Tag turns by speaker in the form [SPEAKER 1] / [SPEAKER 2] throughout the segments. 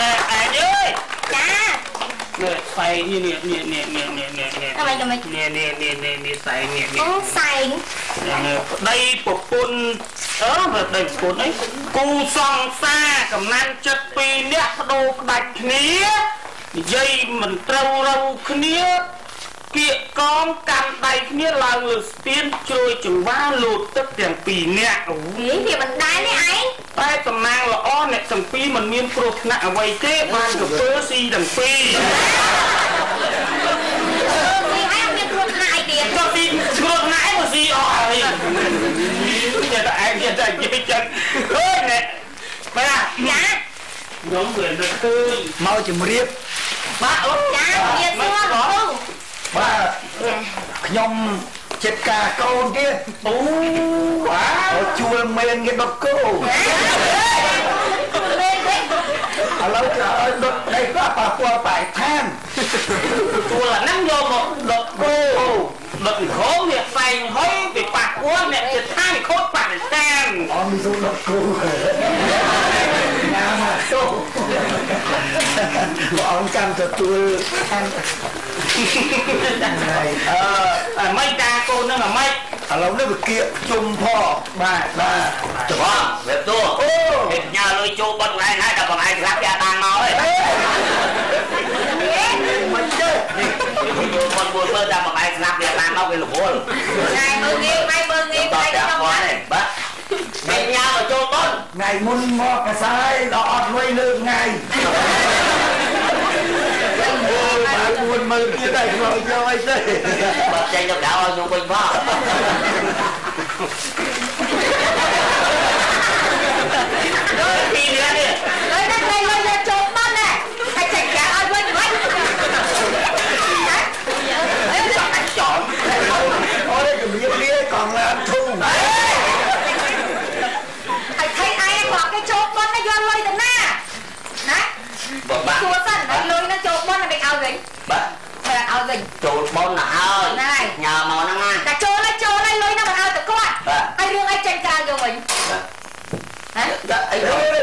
[SPEAKER 1] ណែឯងអើយ
[SPEAKER 2] ចា
[SPEAKER 1] នេះសែងនេះនេះនេះនេះនេះនេះនេះ
[SPEAKER 2] អ្វីដើម្បី
[SPEAKER 1] នេះនេះនេះនេះនេះសែងនេះ
[SPEAKER 2] អូសែង
[SPEAKER 1] ប្តីប្រពន្ធអឺប្តីប្រពន្ធអីគូសង្សារកំណាន់ចិត្តពីរនាក់បដូរផ្ដាច់គ្នានិយាយមិនត្រូវរូវគ្នាពាកកងកាន់ដៃគ្នាឡើងលើស្ពានជួយចង្វាលូតទឹកទាំងពីរនាក់អូ
[SPEAKER 2] វាវាមិនដែរនេះឯង
[SPEAKER 1] តែតំណាងល្អអ្នកទាំងពីរមិនមានគ្រោះថ្នាក់អ្វីទេបានកពើស៊ីទាំងពីរ
[SPEAKER 2] វាឯងមានគ្រោះថ្នាក់អីទៀត
[SPEAKER 1] ក៏ស៊ីគ្រោះថ្នាក់ឯងក៏ស៊ីអស់ហើយចេះតែឯងចេះតែនិយាយចឹងឃើញណែបាទ
[SPEAKER 2] ចា
[SPEAKER 1] ខ្ញុំវានឹកឃើញ
[SPEAKER 3] មកជំរាប
[SPEAKER 1] បាទអូ
[SPEAKER 2] ចាវាសួរគ្រូ
[SPEAKER 3] បាទខ្ញុំ ចិត្តការកូនទៀត
[SPEAKER 1] អូវ៉ា
[SPEAKER 3] អូជួលមែនគេដុតគោ
[SPEAKER 2] លេងវិញ
[SPEAKER 3] ឥឡូវគេឲ្យដុតដីក៏ប៉ះពាល់បែកឋាន
[SPEAKER 1] ជួលអាហ្នឹងយកមកដុតគោដុតខោវាផ្សែងហុយពីប៉ះពួនអ្នកចិត្តថាខូចបរិស្ថាន
[SPEAKER 3] អមសូដុតគោណាមកទៅ បងអង្គចាំទទួលខាងហើយអឺ
[SPEAKER 1] អឺមិនតាកូនហ្នឹងអាម៉េច
[SPEAKER 3] ឥឡូវនេះវាគៀកជុំផងបាទបាទ
[SPEAKER 4] បងវាទូ
[SPEAKER 3] អូ
[SPEAKER 4] គេញ៉ាលុយចូលបត់ថ្ងៃហើយដល់បងឯងស្លាប់យ៉ាបានមកហើយ
[SPEAKER 3] មិនទេ
[SPEAKER 4] ចូលបត់មួយមើលដល់បងឯងស្លាប់យ៉ាបានមកវារវល់
[SPEAKER 2] ថ្ងៃមើលងាយថ្ងៃមើលងាយ
[SPEAKER 4] តោះ
[SPEAKER 2] ថ្ងៃ
[SPEAKER 4] តែ
[SPEAKER 2] ខ្ញុំ
[SPEAKER 4] បង
[SPEAKER 2] ណា
[SPEAKER 4] នេះបាទគេញ៉ាឲ្យចូលបត់
[SPEAKER 3] ថ្ងៃមុនមកកសាយដល់អត់លុយលើថ្ងៃ
[SPEAKER 4] mưa dưới đây mà cho ấy thế
[SPEAKER 1] Bật chạy cho cả ơi
[SPEAKER 2] nụ bình phá mình. Chụt bôn nà ơi. Này. Nhờ màu năng à ta chô nó chô nó lối nó mà ao tụi con.
[SPEAKER 1] Dạ. Ai rương ai tranh ca
[SPEAKER 3] dạ. Dạ, cho mình. Hả?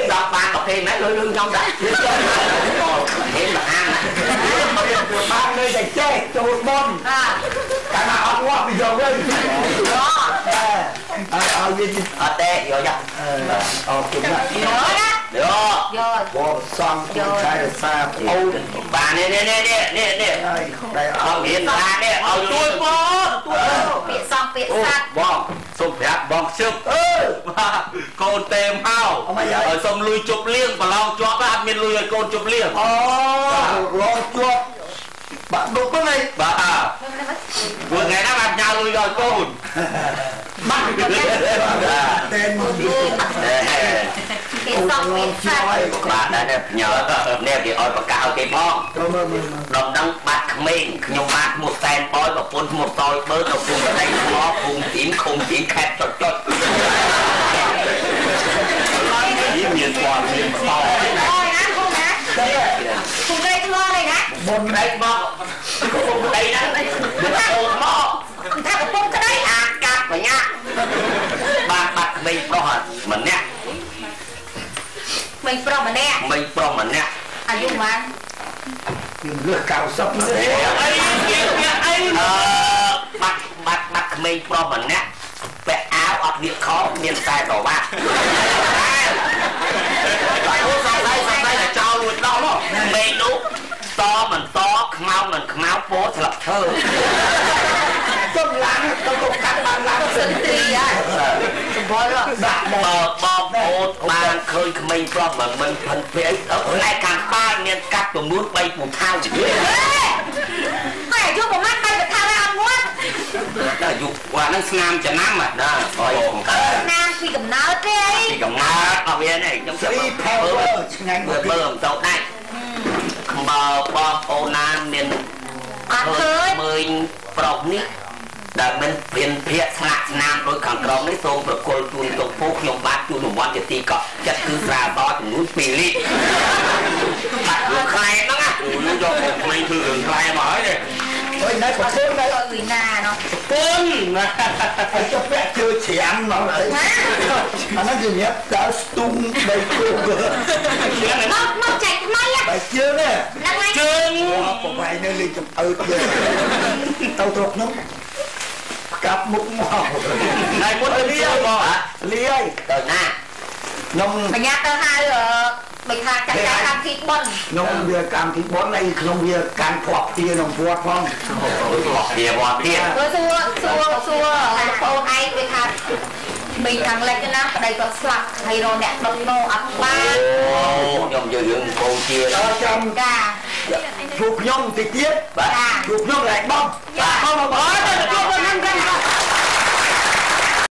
[SPEAKER 3] Đọc bà đọc thì mấy lưỡi lương
[SPEAKER 2] trong đó. Hiện là ăn ba người dành chơi chụt bôn cái nào ông quá bây giờ quên đó ờ
[SPEAKER 4] biết chứ ờ
[SPEAKER 2] tê vô dạ ờ chúng ta được rồi vô. Xong con trai được sao ô เนี่ยเนี่ยเนี่
[SPEAKER 4] ย
[SPEAKER 2] เนี่ยเนี่ย
[SPEAKER 4] เนี่ยเอาเห็
[SPEAKER 2] นตาเนี่
[SPEAKER 4] ยเอาตัว
[SPEAKER 2] ปอตัวเปียกซองเปียกซัดบอกសុំ
[SPEAKER 4] ប្រាប់ប
[SPEAKER 3] ងជឹក
[SPEAKER 2] អឺ
[SPEAKER 4] កូ
[SPEAKER 3] នតេ
[SPEAKER 4] មកឲ្យសុំលុយជប់លៀងប្រឡងជាប់អត់មានលុយឲ្យកូនជប់លៀង
[SPEAKER 3] អូឡងជាប់បាក់ដុកហ្នឹង
[SPEAKER 4] បាទព្រោះថ្ងៃណាបានញ៉ៅលុយដល់កូន
[SPEAKER 3] បាក់ទេមក
[SPEAKER 2] គេសុំមានសាច់
[SPEAKER 4] បាទដែរផ្ញើនេះគេឲ្យប្រកាសឲ្យគេផង
[SPEAKER 3] ដល់
[SPEAKER 4] ដឹងបាត់ក្មេងខ្ញុំបាទឈ្មោះសែនបយប្រពន្ធឈ្មោះតយបើទៅគុំប្តីឈ្មោះភូមិទីនឃុំទីនខេត្តចុចចុចនេះមានព័ត៌មានបន្ត
[SPEAKER 2] អូយណាគុំណាគុំដៃធ្លាប់ហើយណា
[SPEAKER 4] បុនដៃមកគុំដៃណាចូលមក
[SPEAKER 2] ថាប្រពន្ធក្តី
[SPEAKER 4] អាកាត់បញ្ញាបាទបាត់ក្មេងប្រុសម្នាក់
[SPEAKER 2] មិញប្រុសម្នាក់
[SPEAKER 4] ក្មេងប្រុសម្នាក់
[SPEAKER 2] អាយុប៉ុន្មាន
[SPEAKER 3] យើងរស់90នេះ
[SPEAKER 1] អីគេគេអី
[SPEAKER 4] អឺបាត់បាត់បាត់ក្មេងប្រុសម្នាក់ពាក់អាវអត់វាខោមានខ្សែក្រវ៉ាត់តែអូសង្ស័យសង្ស័យតែចោលលួចដោះនោះមេនោះតមិនតខ្មៅមិនខ្មៅពោស្លឹកឈើ
[SPEAKER 3] ចំឡាំទៅទៅកាត់បានឡាំ
[SPEAKER 2] សិនទីហើយសម្បល់
[SPEAKER 3] ដាក់ដ
[SPEAKER 4] បើបងប្អូនបានឃើញក្មេងប្រុសមិនមិនផិនពេកទៅផ្នែកខាងបាល់មានកាប់ចំនួន3ពូថៅទៀត
[SPEAKER 2] ហេអាយុប្រហែលបីបថាអត់ងាត់
[SPEAKER 4] ដល់យុគว่าនឹងស្នាមចំណាំណាអើយ
[SPEAKER 2] ណាងពីកំណើតទេអី
[SPEAKER 4] ពីកំណើតរបស់វានេះខ្ញុំ
[SPEAKER 3] ស្រី power ឆ្ងាញ់
[SPEAKER 4] មើ
[SPEAKER 3] មក
[SPEAKER 4] លមើលមិនទៅដាច់បើបងប្អូនណាមាន
[SPEAKER 2] អត់ឃើញ
[SPEAKER 4] មើលប្រុសនេះ ដែលមិនព្រានភាកស្លាកស្នាមដោយខាងក្រោមនេះសូមប្រគល់ជូនទៅពូខ្ញុំបាទជូនរង្វាន់ជាទីកក់ចិត្តគឺស្រាតចំនួន2លីត្របាទលោកខ្លែហ្នឹងណា
[SPEAKER 1] អូយកមកក្មេងធ្វើរឿងខ្លែមកហើយនេះ
[SPEAKER 3] អើយណែប្រពន្ធណែ
[SPEAKER 2] ទៅវិណាណោះ
[SPEAKER 1] ពុនណា
[SPEAKER 3] អញទៅពាក់ជើច្រាំមកហើយអាហ្នឹងគឺញាប់ដើរស្ទុំដីគោក
[SPEAKER 1] ជាណា
[SPEAKER 2] មកមកចែកថ្មីហ្នឹង
[SPEAKER 3] បែជើនេះ
[SPEAKER 2] ហើយ
[SPEAKER 1] ជើង
[SPEAKER 3] ប្រវាយនៅលេងចំអើតយើងទៅទៅខ្ញុំ កាប់មុខមក
[SPEAKER 1] ណៃមុនទៅលៀងមក
[SPEAKER 3] លីហើយ
[SPEAKER 4] ទៅណា
[SPEAKER 3] ខ្ញុំ
[SPEAKER 2] បញ្ញាទៅហៅដូចថាចាក់ចាក់កម្មវិធីបុណ្យ
[SPEAKER 3] ខ្ញុំវាកម្មវិធីបុណ្យឯខ្ញុំវាកាន់ភ័ព្វទាក្នុងវត្តផង
[SPEAKER 4] អូយមកវាវត្តទៀត
[SPEAKER 2] ព្រោះសួរសួរសួរបងឯងវាថាមីខាងលិចណាប្តីគាត់ស្លាប់ហើយរកអ្នកដឹកនាំអត់បាន
[SPEAKER 4] អូខ្ញុំយករឿងកូនជា
[SPEAKER 3] ដល់ចាំ
[SPEAKER 2] ចា
[SPEAKER 3] ជួ បខ្ញុំតិចទៀត
[SPEAKER 4] បាទ
[SPEAKER 3] ជួបខ្ញុំឡើ